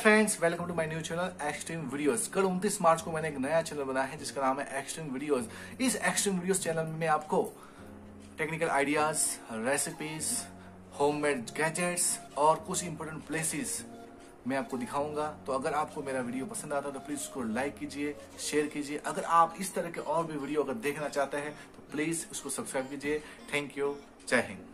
Friends welcome to my new channel extreme videos कल 29 मार्च को मैंने एक नया चैनल बनाया है, जिसका नाम है एक्सट्रीम वीडियोस इस एक्सट्रीम वीडियोस चैनल में आपको technical ideas recipes homemade gadgets और कुछ इंपॉर्टेंट प्लेसेस मैं आपको दिखाऊँगा। तो अगर आपको मेरा वीडियो पसंद आता है तो प्लीज़ उसको लाइक कीजिए शेयर कीजिए। अगर आप इस तरह के और भी वीडियो अगर देखना चाहते हैं तो प्लीज़ उसको सब्सक्राइब कीजिए। थैंक यू जय हिंद।